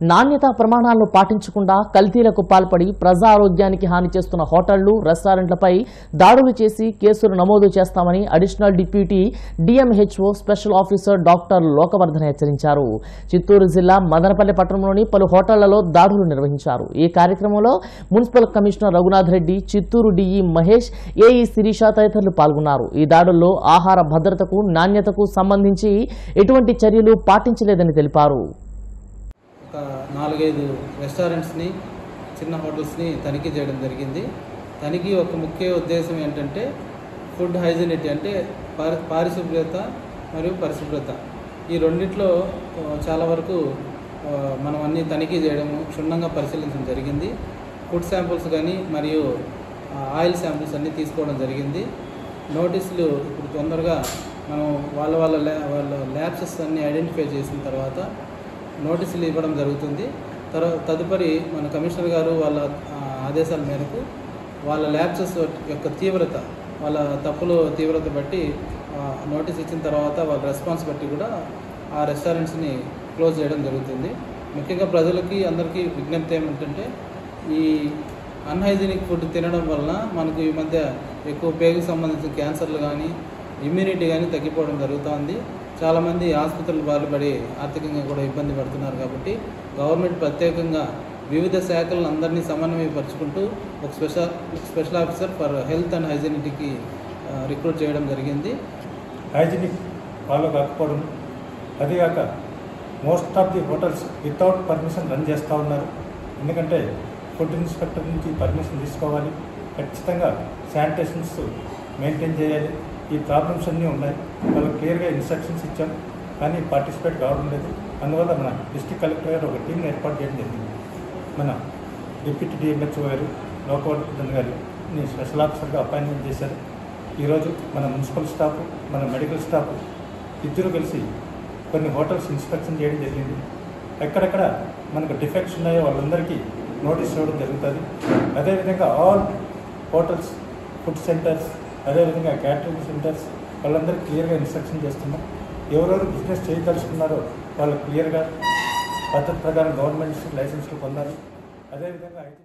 నాణ్యతా ప్రమాణాలను పాటించకుండా కల్తీలకు పాల్పడి ప్రజా ఆరోగ్యానికి హాని చేస్తున్న హోటళ్ళు రెస్టారెంట్లపై దాడులు చేసి కేసులు నమోదు చేస్తామని additional deputy DMHO special officer doctor Lokavardhan హెచ్చరించారు. చిత్తూరు జిల్లా మదనపల్లి పట్టణంలోని పలు హోటళ్ళలో దాడులు నిర్వహించారు. ఈ కార్యక్రమంలో municipal commissioner Raghunath Reddy Chittoor DE Mahesh AE Sirisha తదితరులు పాల్గొన్నారు. ఈ దాడుల్లో ఆహార భద్రతకు నాణ్యతకు సంబంధించి ఎటువంటి చర్యలు పాటించలేదని తెలిపారు. ఒక నాలుగైదు రెస్టారెంట్స్ని చిన్న హోటల్స్ని తనిఖీ చేయడం జరిగింది. తనిఖీ ఒక ముఖ్య ఉద్దేశం ఏంటంటే ఫుడ్ హైజినిటీ అంటే పారి పారిశుభ్రత మరియు పరిశుభ్రత. ఈ రెండిట్లో చాలా వరకు మనం అన్ని తనిఖీ చేయడము క్షుణ్ణంగా పరిశీలించడం జరిగింది. ఫుడ్ శాంపుల్స్ కానీ మరియు ఆయిల్ శాంపుల్స్ అన్నీ తీసుకోవడం జరిగింది. నోటీసులు ఇప్పుడు తొందరగా మనం వాళ్ళ వాళ్ళ ల్యా వాళ్ళ ల్యాబ్సెస్ అన్నీ ఐడెంటిఫై చేసిన తర్వాత నోటీసులు ఇవ్వడం జరుగుతుంది. తర్వాత తదుపరి మన కమిషనర్ గారు వాళ్ళ ఆదేశాల మేరకు వాళ్ళ ల్యాబ్సెస్ యొక్క తీవ్రత వాళ్ళ తప్పుల తీవ్రత బట్టి నోటీస్ ఇచ్చిన తర్వాత వాళ్ళ రెస్పాన్స్ బట్టి కూడా ఆ రెస్టారెంట్స్ని క్లోజ్ చేయడం జరుగుతుంది. ముఖ్యంగా ప్రజలకి అందరికీ విజ్ఞప్తి ఏమిటంటే ఈ అన్హైజీనిక్ ఫుడ్ తినడం వలన మనకు ఈ మధ్య ఎక్కువ పేగుకు సంబంధించిన క్యాన్సర్లు కానీ ఇమ్యూనిటీ కానీ తగ్గిపోవడం జరుగుతోంది. చాలామంది ఆసుపత్రులు బాధపడి ఆర్థికంగా కూడా ఇబ్బంది పడుతున్నారు కాబట్టి గవర్నమెంట్ ప్రత్యేకంగా వివిధ శాఖలను అందరినీ సమన్వయపరుచుకుంటూ ఒక special special officer for health and హైజీనిటీకి recruit చేయడం జరిగింది. హైజీనిక్ ఫాలో కాకపోవడం అదిగాక most of the hotels without permission run చేస్తూ ఉన్నారు. ఎందుకంటే ఫుడ్ ఇన్స్పెక్టర్ నుంచి పర్మిషన్ తీసుకోవాలి. ఖచ్చితంగా శానిటేషన్స్ మెయింటైన్ చేయాలి. ఈ ప్రాబ్లమ్స్ అన్నీ ఉన్నాయి. వాళ్ళకి క్లియర్గా ఇన్స్ట్రక్షన్స్ ఇచ్చాం. కానీ పార్టిసిపేట్ కావడం లేదు. అందువల్ల మన డిస్ట్రిక్ట్ కలెక్టర్ గారు ఒక టీంని ఏర్పాటు చేయడం జరిగింది. మన డిప్యూటీ డిఎంహెచ్ఓ గారు లోకవర్ధన్ గారిని స్పెషల్ ఆఫీసర్గా అపాయింట్మెంట్ చేశారు. ఈరోజు మన మున్సిపల్ స్టాఫ్ మన మెడికల్ స్టాఫ్ ఇద్దరు కలిసి కొన్ని హోటల్స్ ఇన్స్పెక్షన్ చేయడం జరిగింది. ఎక్కడెక్కడ మనకు డిఫెక్ట్స్ ఉన్నాయో వాళ్ళందరికీ నోటీస్ ఇవ్వడం జరుగుతుంది. అదేవిధంగా ఆల్ హోటల్స్ ఫుడ్ సెంటర్స్ అదేవిధంగా క్యాటరింగ్ సెంటర్స్ వాళ్ళందరూ క్లియర్గా ఇన్స్ట్రక్షన్ చేస్తున్నాం ఎవరెవరు బిజినెస్ చేయదలుచుకున్నారో వాళ్ళు క్లియర్గా పద్ధతి ప్రకారం గవర్నమెంట్ లైసెన్స్లు పొందాలి. అదేవిధంగా ఐటీ